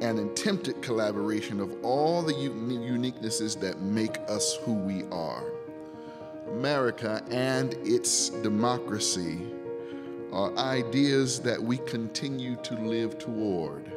and attempted collaboration of all the uniquenesses that make us who we are. America and its democracy are ideas that we continue to live toward.